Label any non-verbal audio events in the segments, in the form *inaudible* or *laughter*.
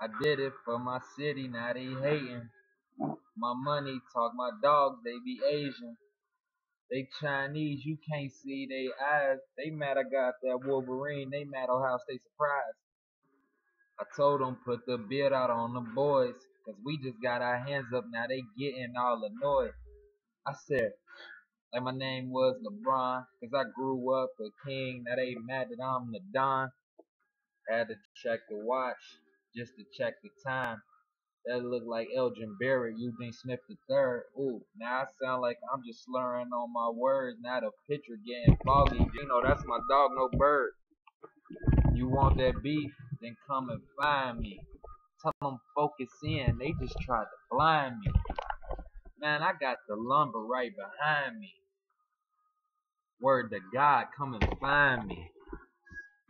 I did it for my city, now they hating. My money talk, my dogs, they be Asian. They Chinese, you can't see they eyes. They mad I got that Wolverine, they mad Ohio State surprise. I told them put the beard out on the boys, cause we just got our hands up, now they getting all annoyed. I said, like my name was LeBron, cause I grew up a king, now they mad that I'm the Don. Had to check the watch, just to check the time. That looked like Elgin Barrett, Eugene Smith III. Ooh, now I sound like I'm just slurring on my words. Now the picture getting foggy. You know, that's my dog, no bird. You want that beef? Then come and find me. Tell them focus in. They just tried to blind me. Man, I got the lumber right behind me. Word to God, come and find me.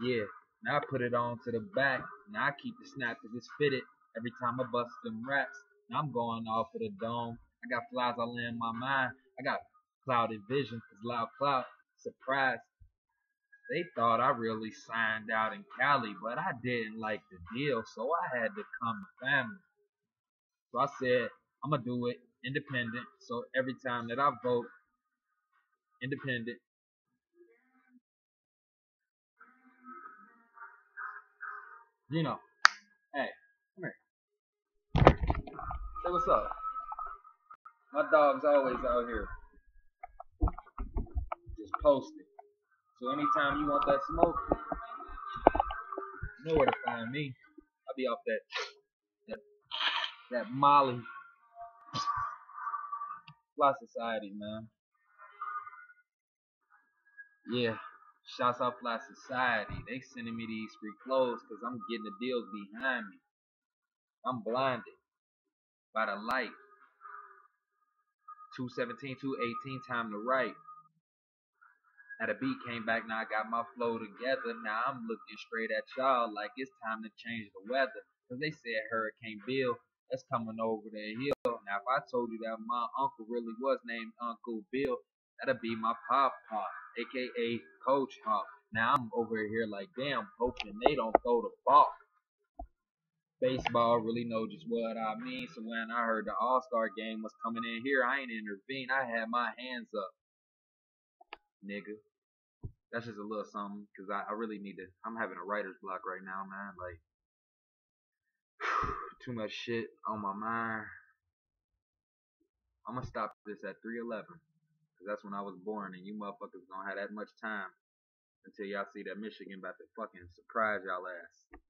Yeah, now I put it on to the back. Now I keep the snap cause it's fitted every time I bust them raps. Now I'm going off of the dome. I got flies all in my mind. I got clouded vision cause loud cloud. Surprise. They thought I really signed out in Cali, but I didn't like the deal, so I had to come to family. So I said, I'm gonna do it independent. So every time that I vote, independent. You know, hey, come here. Say what's up. My dog's always out here. Just posting. So anytime you want that smoke, you know where to find me. I'll be off that that that Molly Fly Society, man. Yeah. Shouts out Fly Society. They sending me these free clothes because I'm getting the deals behind me. I'm blinded by the light. 217, 218, time to write. Now the beat came back, now I got my flow together. Now I'm looking straight at y'all like it's time to change the weather. Cause they said Hurricane Bill, that's coming over the hill. Now if I told you that my uncle really was named Uncle Bill, that'd be my pop pop, aka Coach Hawk. Now I'm over here like damn, hoping they don't throw the ball. Baseball really know just what I mean. So when I heard the All Star game was coming in here, I ain't intervene. I had my hands up, nigga that's just a little something because I, I really need to. I'm having a writer's block right now, man. Like, *sighs* too much shit on my mind. I'm gonna stop this at 311 because that's when I was born, and you motherfuckers don't have that much time until y'all see that Michigan about to fucking surprise y'all ass.